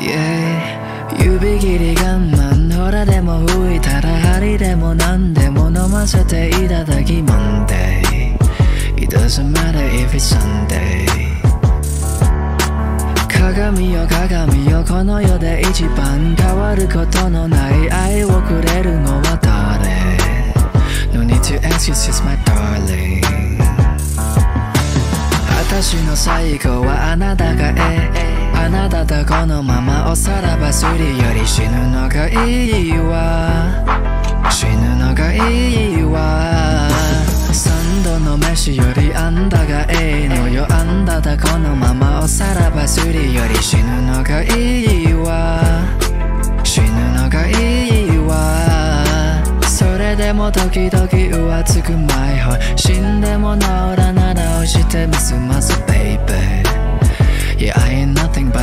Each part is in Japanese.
Yeah 指切りが何ほらでも浮いたら針でも何でも飲ませていただき Monday It doesn't matter if it's Sunday 鏡よ鏡よこの世で一番変わることのない愛をくれるのは誰 No need to ask you since my darling 私の最後はあなたがええあなたとこのままおさらばするより死ぬのがいいわ。死ぬのがいいわ。三度の飯よりあんたがええのよ。あんたとこのままおさらばするより死ぬのがいいわ。死ぬのがいいわ。それでも時々浮つく my heart 死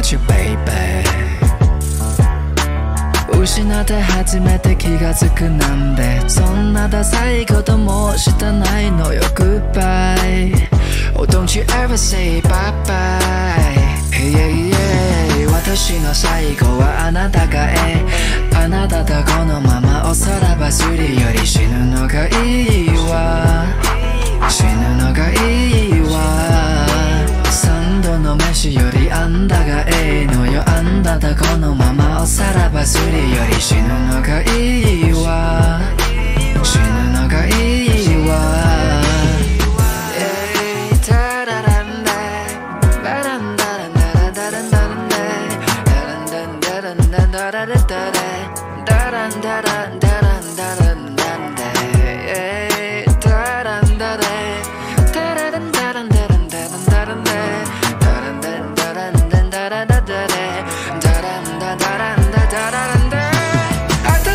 got you baby. 失って初めて気がつくなんでそんなダサいこともしたないのよ。Goodbye. Oh don't you ever say bye bye Yeah yeah. 私の最後はあなたがえ。あなたとこのままおさらばするより死ぬのがいいわ。りあんたがええのよ。あんたとこのままおさらばするより死ぬのがいいわ。死ぬのがいいわ。えいタラランダバランダランダ。ラダランダランダダランダンダランダダララダラダランダランダラン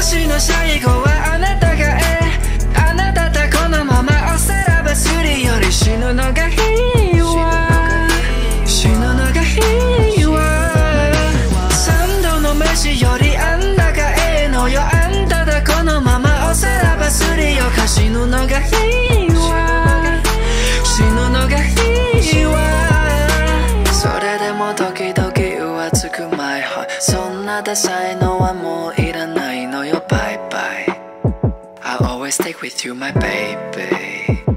私の最後はあなたがえあなたとこのままおさらばするより死ぬのがいいわ。死ぬのがいいわ。三度の飯よりあんたがええのよあんたとこのままおさらばするよか死ぬのがいいわ。死ぬのがいいわ。それでも時々浮つく my heart そんなダサいのはもう Take with you, my baby.